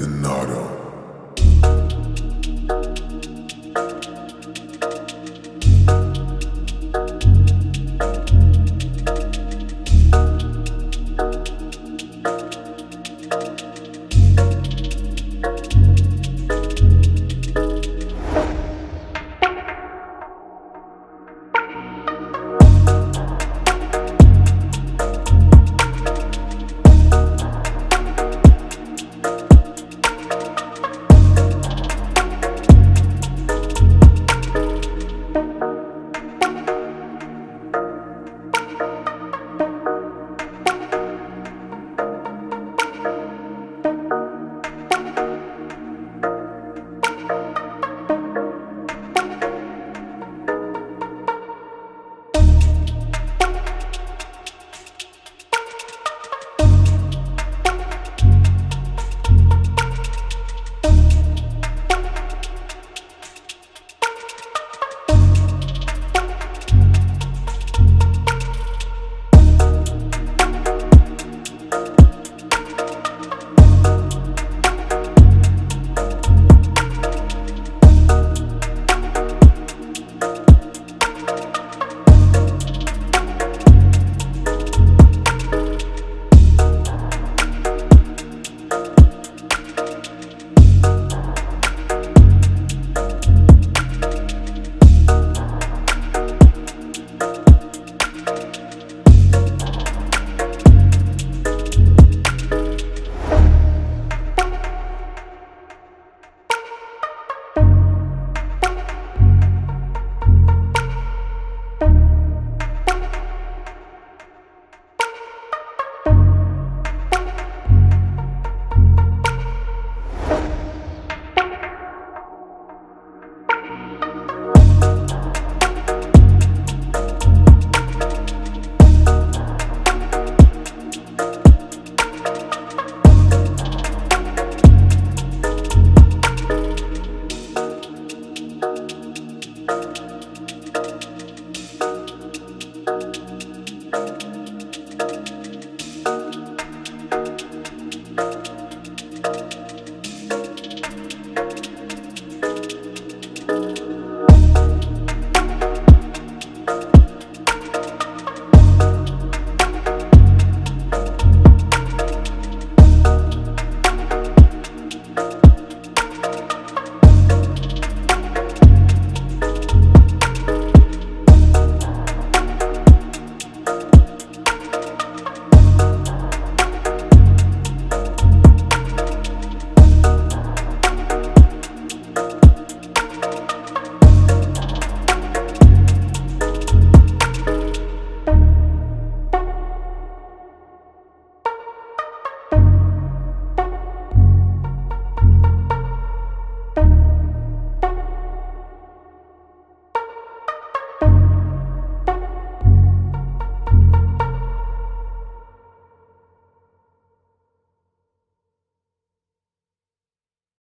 Enough.